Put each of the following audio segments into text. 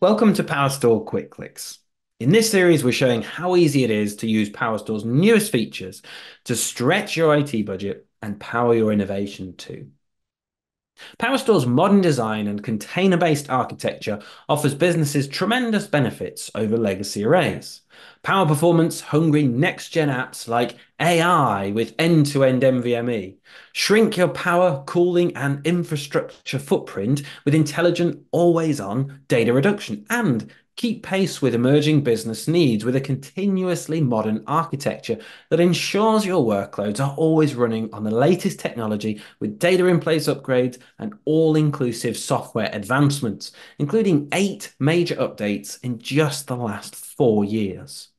Welcome to PowerStore Quick Clicks. In this series, we're showing how easy it is to use PowerStore's newest features to stretch your IT budget and power your innovation too. PowerStore's modern design and container-based architecture offers businesses tremendous benefits over legacy arrays. Power performance hungry next gen apps like AI with end to end NVMe. Shrink your power, cooling, and infrastructure footprint with intelligent, always on data reduction. And keep pace with emerging business needs with a continuously modern architecture that ensures your workloads are always running on the latest technology with data in place upgrades and all inclusive software advancements, including eight major updates in just the last four years.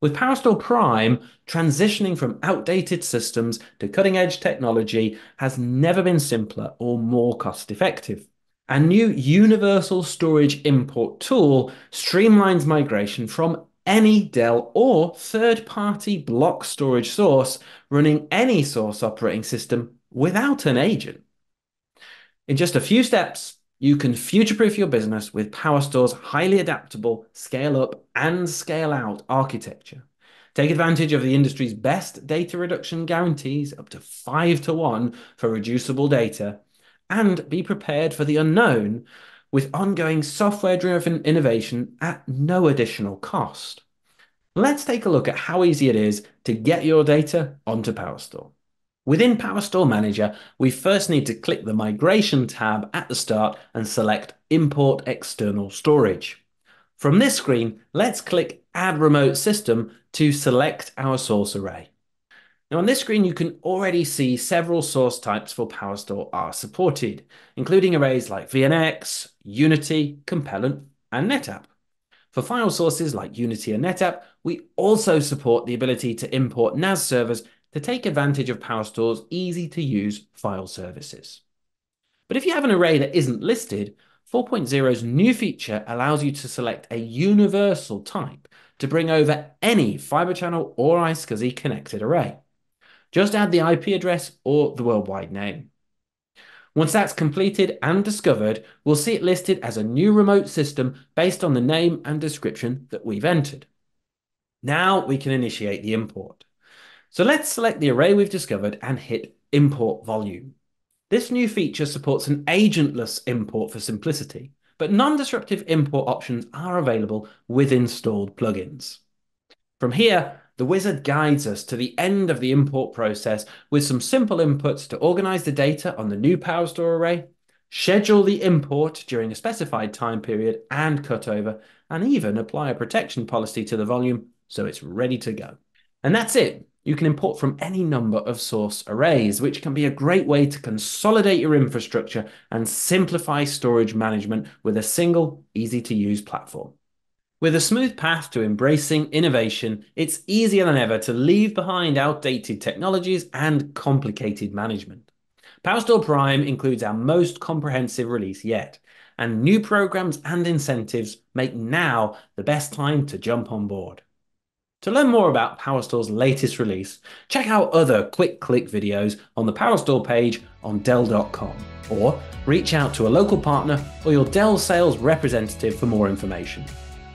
With PowerStore Prime, transitioning from outdated systems to cutting edge technology has never been simpler or more cost effective. A new universal storage import tool streamlines migration from any Dell or third party block storage source running any source operating system without an agent. In just a few steps, you can future proof your business with PowerStore's highly adaptable scale up and scale out architecture. Take advantage of the industry's best data reduction guarantees up to 5 to 1 for reducible data and be prepared for the unknown with ongoing software driven innovation at no additional cost. Let's take a look at how easy it is to get your data onto PowerStore. Within PowerStore Manager, we first need to click the Migration tab at the start and select Import External Storage. From this screen, let's click Add Remote System to select our source array. Now on this screen, you can already see several source types for PowerStore are supported, including arrays like VNX, Unity, Compellent, and NetApp. For file sources like Unity and NetApp, we also support the ability to import NAS servers to take advantage of PowerStore's easy to use file services. But if you have an array that isn't listed, 4.0's new feature allows you to select a universal type to bring over any Fibre Channel or iSCSI connected array. Just add the IP address or the worldwide name. Once that's completed and discovered, we'll see it listed as a new remote system based on the name and description that we've entered. Now we can initiate the import. So let's select the array we've discovered and hit import volume. This new feature supports an agentless import for simplicity, but non-disruptive import options are available with installed plugins. From here, the wizard guides us to the end of the import process with some simple inputs to organize the data on the new PowerStore array, schedule the import during a specified time period and cutover, and even apply a protection policy to the volume so it's ready to go. And that's it. You can import from any number of source arrays, which can be a great way to consolidate your infrastructure and simplify storage management with a single, easy to use platform. With a smooth path to embracing innovation, it's easier than ever to leave behind outdated technologies and complicated management. PowerStore Prime includes our most comprehensive release yet, and new programs and incentives make now the best time to jump on board. To learn more about PowerStore's latest release, check out other quick click videos on the PowerStore page on Dell.com, or reach out to a local partner or your Dell sales representative for more information.